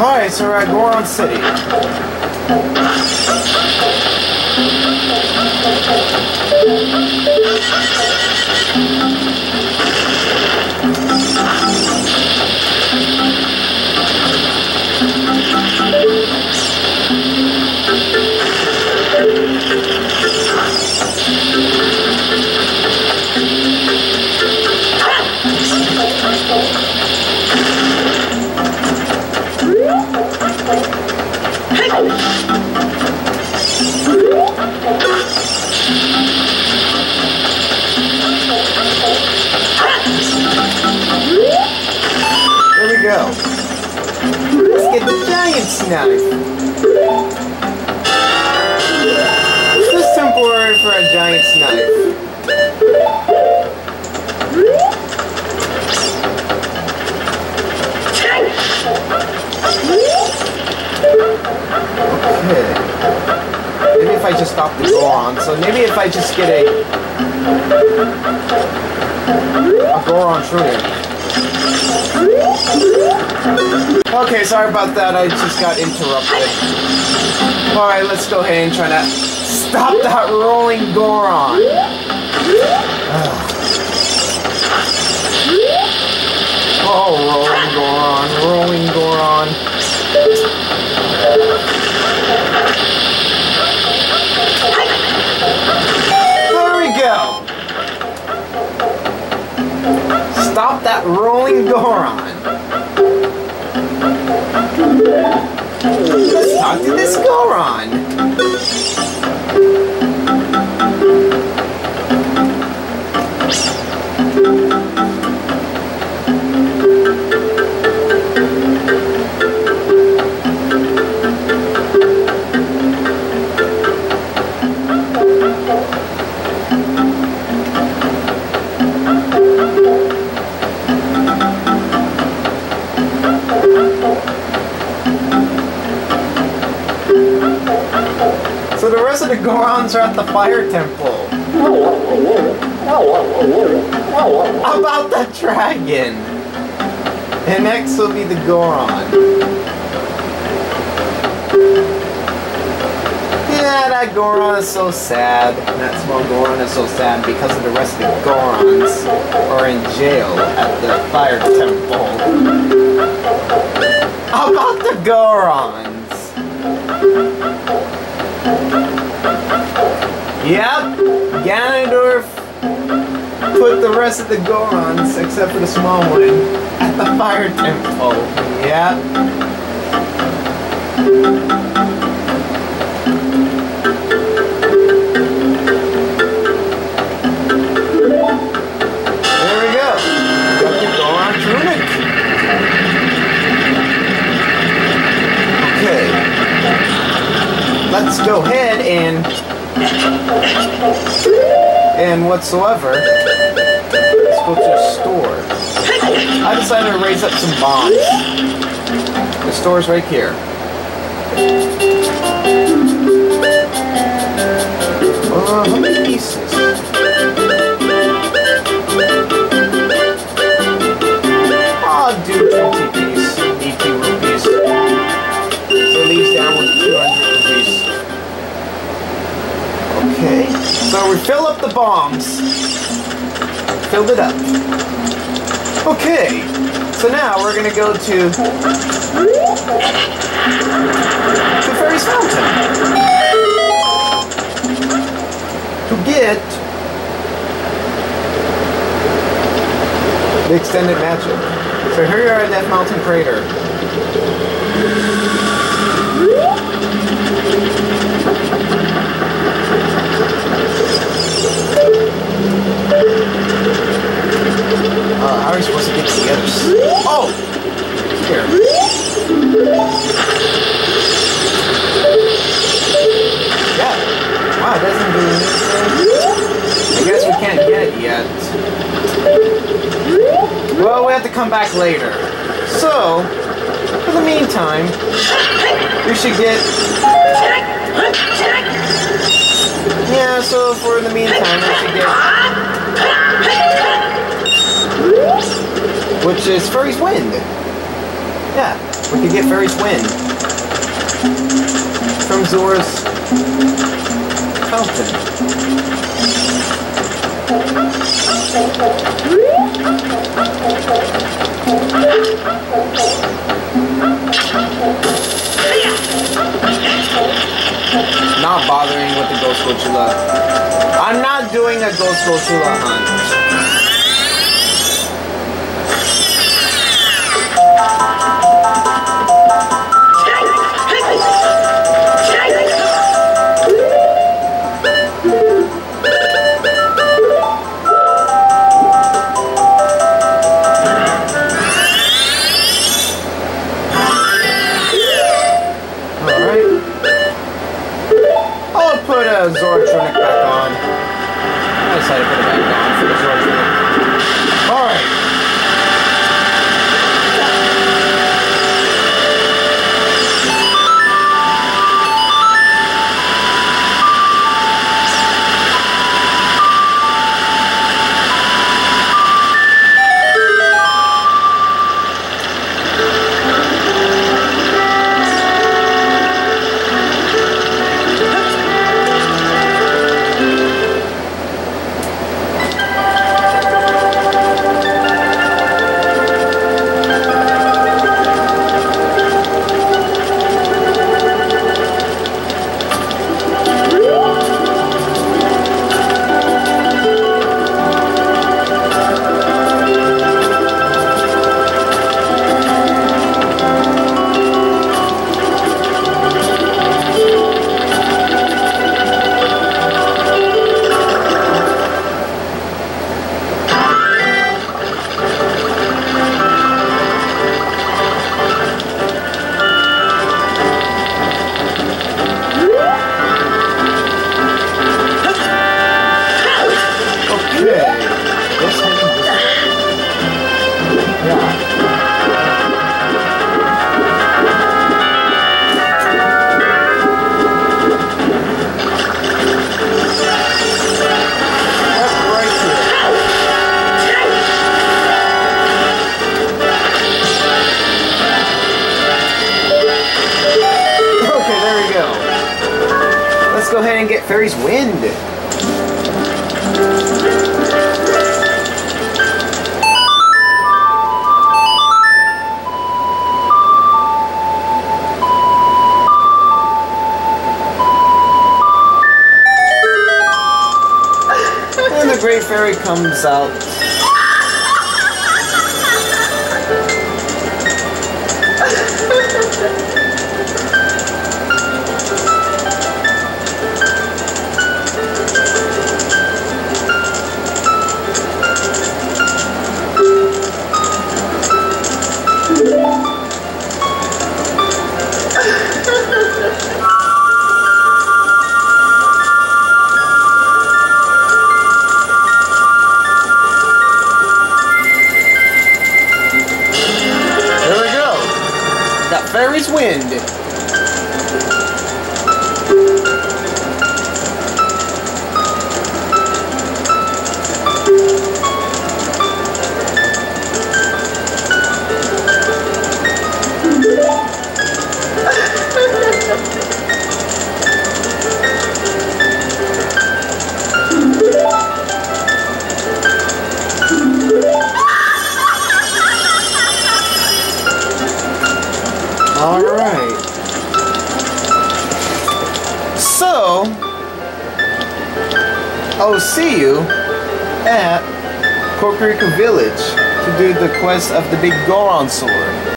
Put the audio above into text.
Alright, so we're at Goron City. Get the giant's knife. For a giant's knife? Okay. Maybe if I just stop the Goron. So maybe if I just get a a Goron Tunic. Okay, sorry about that. I just got interrupted. Alright, let's go ahead and try to stop that rolling Goron. Ugh. Oh, rolling Goron, rolling Goron. Stop that rolling Goron. Let's talk to this Goron. So the rest of the Gorons are at the Fire Temple. About the dragon? And next will be the Goron. Yeah, that Goron is so sad. That small Goron is so sad because of the rest of the Gorons are in jail at the Fire Temple. How about the Gorons? Yep, Ganondorf put the rest of the Gorons, except for the small one, at the Fire Temple. Yep. Let's go ahead and and whatsoever. Let's go to the store. I decided to raise up some bombs. The store's right here. Uh, how many pieces? Bombs. Filled it up. Okay, so now we're gonna go to the Fairy's Fountain to get the extended magic. So here you are at that Mountain Crater. Well, we have to come back later. So, for the meantime, we should get... Yeah, so for the meantime, we should get... Which is Farore's Wind. Yeah. We could get Farore's Wind from Zora's fountain. Not bothering with the Gold Skulltula. I'm not doing a Gold Skulltula hunt. I'll put a Zora Tunic back on. I decided to put it back on for the Zora Tunic. Alright. Go ahead and get Fairy's Wind. And the Great Fairy comes out. Fairy's Wind. All right. So, I'll see you at Kakariko Village to do the quest of the big Goron sword.